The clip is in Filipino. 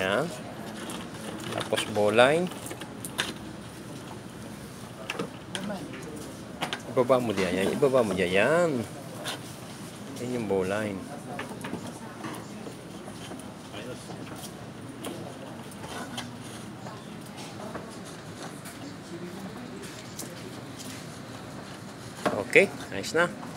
Yan. Tapos bowline. Ibaba mo diyan. Yan. Ibaba mo diyan. Yan. Yan yung bowline. Okay, nice na.